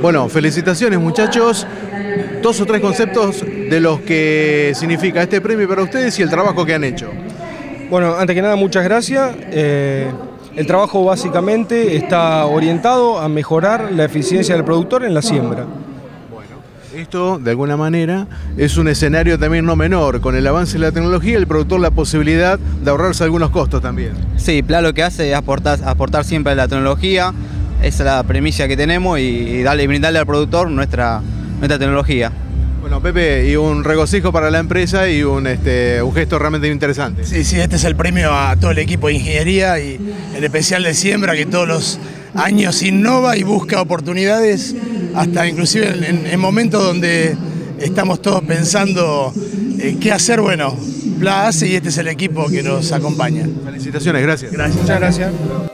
Bueno, felicitaciones muchachos. Dos o tres conceptos de los que significa este premio para ustedes y el trabajo que han hecho. Bueno, antes que nada, muchas gracias. Eh, el trabajo básicamente está orientado a mejorar la eficiencia del productor en la siembra. Esto, de alguna manera, es un escenario también no menor. Con el avance de la tecnología, el productor la posibilidad de ahorrarse algunos costos también. Sí, PLA lo que hace es aportar, aportar siempre a la tecnología, esa es la premisa que tenemos y, darle, brindarle al productor nuestra, nuestra tecnología. Bueno, Pepe, y un regocijo para la empresa y un, este, un gesto realmente interesante. Sí, sí, este es el premio a todo el equipo de ingeniería y el especial de siembra que todos los años innova y busca oportunidades, hasta inclusive en, momentos donde estamos todos pensando eh, qué hacer, bueno, la hace y este es el equipo que nos acompaña. Felicitaciones, gracias. Gracias. Muchas gracias.